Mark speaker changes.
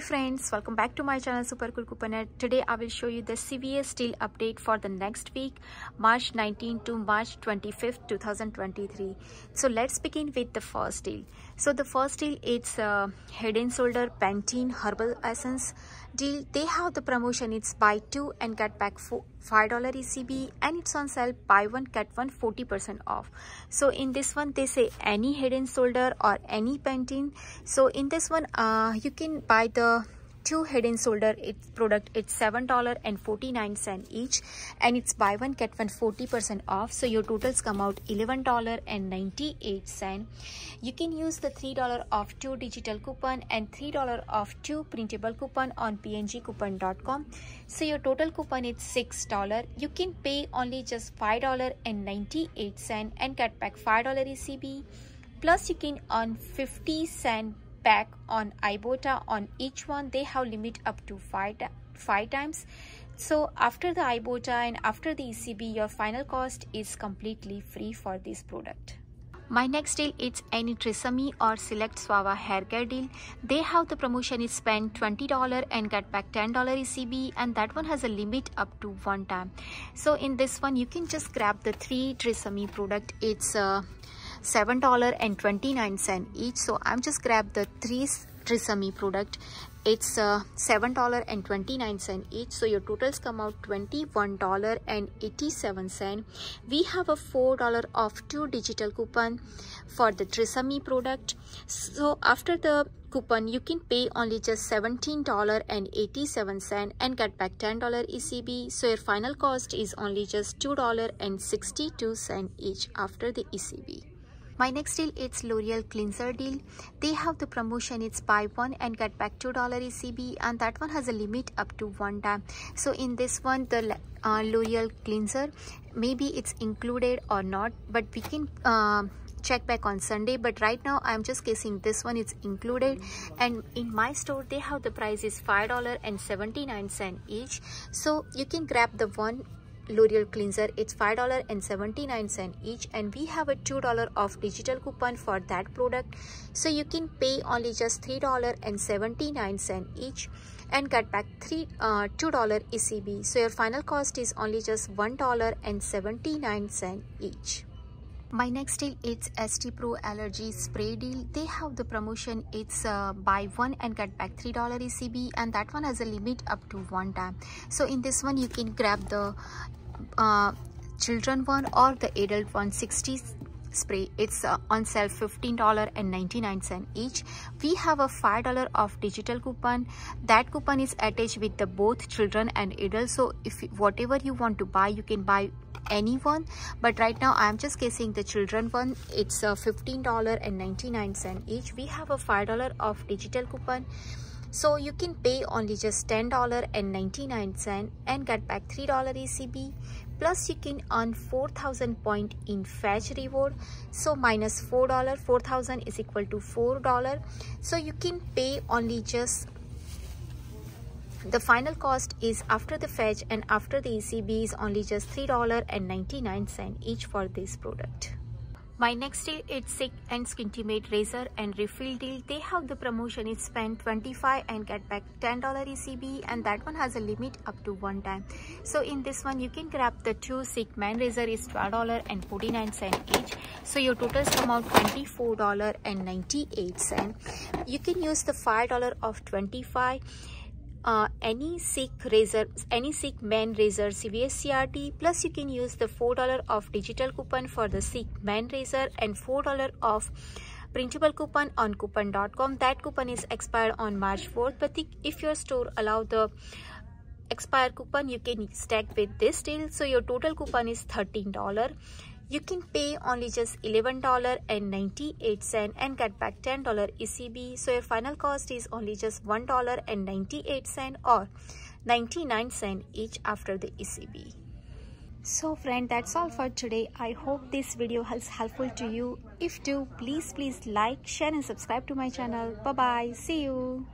Speaker 1: friends. Welcome back to my channel super cool couponer today i will show you the cvs deal update for the next week march 19 to march 25th 2023 so let's begin with the first deal so the first deal it's uh, head and shoulder pantene herbal essence. Deal they have the promotion. It's buy two and get back four five dollar ecb and it's on sale buy one get one 40 percent off. So in this one they say any head and shoulder or any pantene so in this one uh, you can buy the two head and shoulder it's product it's seven dollar and 49 cent each and it's buy one get one 40 percent off. So your totals come out 11 dollar and 98 cent you can use the three dollar off two digital coupon and three dollar off two printable coupon on pngcoupon.com so your total coupon is six dollar you can pay only just five dollar and 98 cent and get back five dollar ecb plus you can earn 50 cent back on Ibotta on each one they have limit up to five five times so after the Ibotta and after the ECB your final cost is completely free for this product my next deal is any Tresemme or Select Suave hair care deal. They have the promotion is spend $20 and get back $10 ECB and that one has a limit up to one time. So in this one you can just grab the three Tresemme product. It's uh, $7.29 each. So I'm just grab the three Tresemme product. It's uh, $7.29 each. So your totals come out $21.87. We have a $4 off two digital coupon for the Tresemme product. So after the coupon you can pay only just $17.87 and get back $10 ECB so your final cost is only just $2.62 each after the ECB. My next deal it's L'Oreal cleanser deal. They have the promotion it's buy one and get back $2 ECB and that one has a limit up to one time. So in this one the uh, L'Oreal cleanser maybe it's included or not but we can uh, check back on Sunday but right now I'm just guessing this one is included and in my store they have the price is $5.79 each so you can grab the one L'Oreal cleanser it's $5.79 each and we have a $2 off digital coupon for that product. So you can pay only just $3.79 each and get back three uh, $2 ECB so your final cost is only just $1.79 each my next deal it's Astepro allergy spray deal. They have the promotion. It's uh, buy one and get back three dollar ECB and that one has a limit up to one time. So in this one you can grab the uh, children one or the adult one 60 spray. It's uh, on sale $15.99 each. We have a $5 off digital coupon. That coupon is attached with the both children and adults. So if whatever you want to buy you can buy anyone. But right now i'm just guessing the children one. It's a $15.99 each. We have a $5 off digital coupon. So you can pay only just $10.99 and get back $3 ECB plus you can earn 4000 point in fetch reward so minus $4 4000 is equal to $4 so you can pay only just the final cost is after the fetch and after the ECB is only just $3.99 each for this product. My next deal is Schick and Skintimate Razor and Refill deal. They have the promotion is spend 25 and get back $10 ECB and that one has a limit up to one time. So in this one you can grab the two Schick Man Razor is $12.49 each. So your totals come out $24.98. You can use the $5 of 25 uh, any Silk razor, any Silk men razor CVS CRT plus you can use the $4 off digital coupon for the Silk men razor and $4 off printable coupon on coupon.com. That coupon is expired on March 4th but if your store allow the expire coupon you can stack with this deal. So your total coupon is $13 you can pay only just $11.98 and get back $10 ECB. So your final cost is only just $1.98 or 99 cent each after the ECB. So friend, that's all for today. I hope this video is helpful to you. If do, please please like, share and subscribe to my channel. Bye bye. See you.